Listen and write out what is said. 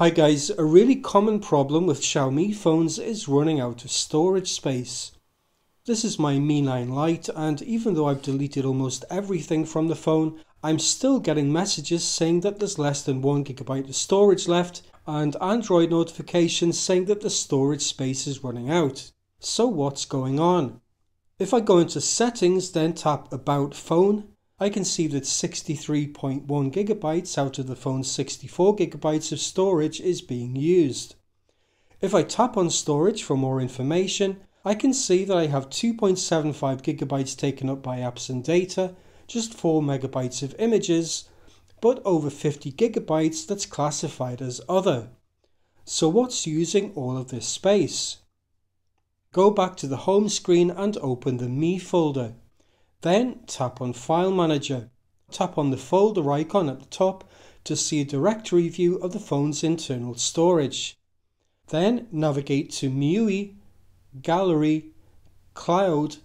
Hi guys, a really common problem with Xiaomi phones is running out of storage space. This is my Mi 9 Lite and even though I've deleted almost everything from the phone, I'm still getting messages saying that there's less than 1GB of storage left and Android notifications saying that the storage space is running out. So what's going on? If I go into settings then tap about phone I can see that 63.1 gigabytes out of the phone's 64 gigabytes of storage is being used. If I tap on storage for more information, I can see that I have 2.75 gigabytes taken up by apps and data, just 4 megabytes of images, but over 50 gigabytes that's classified as other. So what's using all of this space? Go back to the home screen and open the Mi folder. Then tap on File Manager. Tap on the folder icon at the top to see a directory view of the phone's internal storage. Then navigate to MIUI, Gallery, Cloud